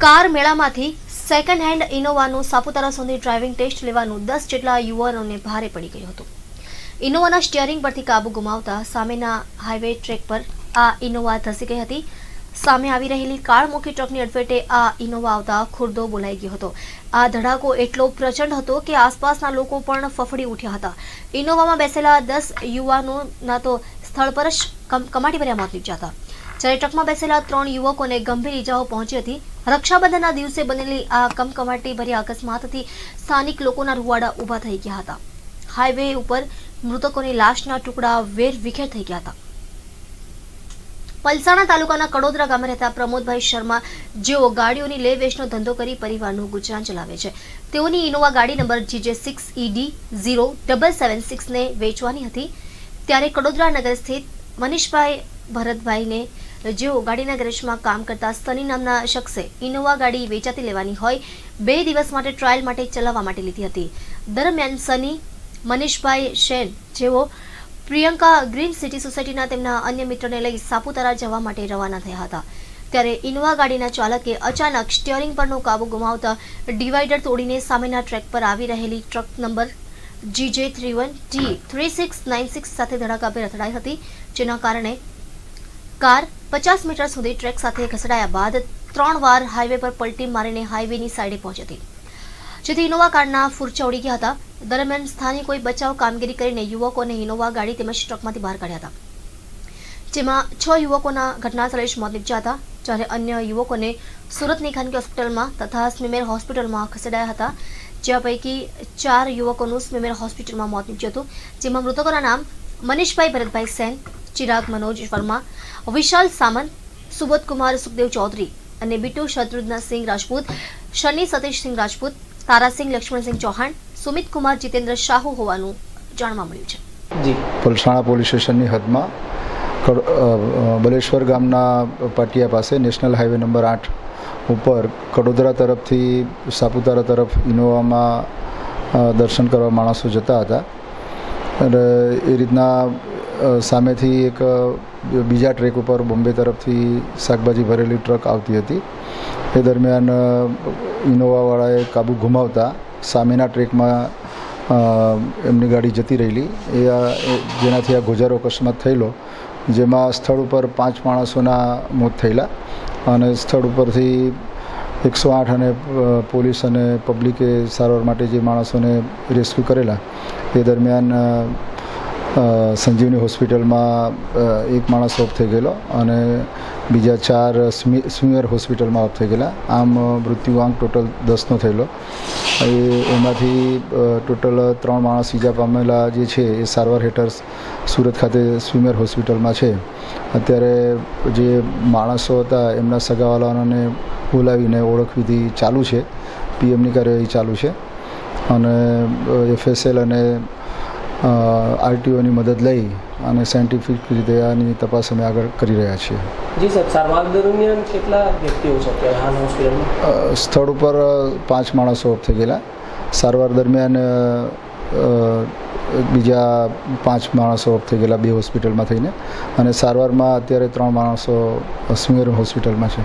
Car મેળામાંથી second hand ઇનોવાનું સાપુતારા સુધી ડ્રાઇવિંગ ટેસ્ટ લેવાનું દસ જેટલા યુવાનોને ભારે પડી ગયું હતું. ઇનોવાના સ્ટિયરિંગ પરથી કાબુ ગુમાવતા સામેના હાઈવે ટ્રેક પર આ ઇનોવા ધસી ગઈ હતી. સામે આવી રહેલી કાળમુખી ટ્રકની અડફેટે આ ઇનોવા આવતા ખુરદો બોલાઈ ગયો હતો. આ ધડાકો એટલો પ્રચંડ હતો કે આસપાસના લોકો પણ ફફડી ઉઠ્યા હતા. ઇનોવામાં બેસેલા દસ યુવાનોના તો સ્થળ પર જ કમ- કમાટીભર્યા મોત નીપજ્યા હતા. જ્યારે ટ્રકમાં બેસેલા ત્રણ યુવકોને ગંભીર ઇજાઓ પહોંચી હતી રક્ષાબંધનના દિવસે બનેલી આ કમકમાટી ભર્યા અકસ્માતથી સ્થાનિક લોકોના રૂવાડા ઊભા થઈ ગયા હતા. હાઈવે ઉપર મૃતકોની લાશના ટુકડા વેર વિખેર થઈ ગયા હતા. પલસાણા તાલુકાના કડોદરા ગામે રહેતા પ્રમોદભાઈ શર્મા જેઓ ગાડીઓની લે વેચનો ધંધો કરી પરિવારનું ગુજરાન ચલાવે છે. તેઓની ઇનોવા ગાડી number GJ six ED zero double seven સિક્સને વેચવાની હતી. ત્યારે કડોદરા નગર સ્થિત મનીષભાઈ ભરતભાઈને જેઓ ગાડીના ગેરેજમાં કામ કરતા સની નામના શખ્સે ઇનોવા ગાડી વેચાતી લેવાની હોય, બે દિવસ માટે ટ્રાયલ માટે ચલાવવા માટે લીધી હતી. દરમિયાન સની, મનીષભાઈ શેન જેઓ પ્રિયંકા ગ્રીન સિટી સોસાયટીના તેમના અન્ય મિત્રને લઈ સાપુતારા જવા માટે રવાના થયા હતા. ત્યારે ઇનોવા ગાડીના ચાલકે અચાનક સ્ટિયરિંગ પરનો કાબુ ગુમાવતા ડિવાઈડર તોડીને સામેના ટ્રેક પર આવી રહેલી truck number GJ three one T three six nine six સાથે ધડાકાભેર અથડાઈ હતી, જેના કારણે કાર પચાસ મીટર સુધી ટ્રેક સાથે ઘસડાયા બાદ ત્રણ વાર હાઈવે પર પલટી મારીને હાઈવેની સાઈડે પહોંચી હતી. જેથી ઇનોવા કારના ફૂરચા ઉડી ગયા હતા. દરમિયાન સ્થાનિકોએ બચાવ કામગીરી કરીને યુવકોને ઇનોવા ગાડી તેમજ ટ્રકમાંથી બહાર કાઢ્યા હતા. જેમાં છ યુવકોના ઘટના સ્થળે જ મોત નીપજ્યા હતા, જ્યારે અન્ય યુવકોને સુરતની ખાનગી હોસ્પિટલમાં તથા સ્મીમેર હોસ્પિટલમાં ખસેડાયા હતા. જ્યાં પૈકી ચાર યુવકોનું સ્મીમેર હોસ્પિટલમાં મોત નીપજ્યું હતું, જેમાં મૃતકોના નામ મનીષભાઈ ભરતભાઈ સેન ચિરાગ મનોજ વર્મા વિશાલ સામંત સુબોધ કુમાર સુખદેવ ચૌધરી અને બીટુ શત્રુઘ્નસિંહ રાજપૂત શનિ સતીશસિંહ રાજપૂત તારાસિંહ લક્ષ્મણસિંહ ચૌહાણ સુમિત કુમાર જીતેન્દ્ર શાહુ હોવાનું જાણવા મળ્યું છે. જી. પલસાણા પોલીસ સ્ટેશનની હદમાં બલેશ્વર ગામના પાટિયા પાસે નેશનલ હાઈવે નંબર આઠ ઉપર કડોદરા તરફથી સાપુતારા તરફ ઇનોવામાં દર્શન કરવા માણસો જતા હતા. અને એ રીતના સામેથી એક બીજા ટ્રેક ઉપર બોમ્બે તરફથી શાકભાજી ભરેલી ટ્રક આવતી હતી. એ દરમિયાન ઇનોવાવાળાએ કાબુ ગુમાવતા સામેના ટ્રેકમાં એમની ગાડી જતી રહેલી. એ જેનાથી આ ગોજારો અકસ્માત થયેલો, જેમાં સ્થળ ઉપર પાંચ માણસોના મોત થયેલા અને સ્થળ ઉપરથી એકસો આઠ અને પોલીસ અને પબ્લિકે સારવાર માટે જે માણસોને રેસ્ક્યુ કરેલા, એ દરમિયાન સંજીવની હોસ્પિટલમાં એક માણસ ઓફ થઈ ગયેલો અને બીજા ચાર સ્મી, સ્મીયર હોસ્પિટલમાં ઓફ થઈ ગયેલા. આમ મૃત્યુઆંક ટોટલ દસનો થયેલો. એ, એમાંથી ટોટલ ત્રણ માણસ ઈજા પામેલા જે છે, એ સારવાર હેઠળ સુરત ખાતે સ્વીમર હોસ્પિટલમાં છે. અત્યારે જે માણસો હતા, એમના સગાવાલાઓને બોલાવીને ઓળખવિધિ ચાલુ છે. પીએમની કાર્યવાહી ચાલુ છે. અને એફએસએલ અને આરટીઓની મદદ લઈ અને સાયન્ટિફિક રીતે આની તપાસ અમે આગળ કરી રહ્યા છીએ. જી સાહેબ સારવાર દરમિયાન કેટલા વ્યક્તિઓ છે હાલ હોસ્પિટલમાં? સ્થળ ઉપર પાંચ માણસો થઈ ગયેલા. સારવાર દરમિયાન બીજા પાંચ માણસો ઓફ થઈ ગયેલા બે હોસ્પિટલમાં થઈને. અને સારવારમાં અત્યારે ત્રણ માણસો સ્મિયર હોસ્પિટલમાં છે.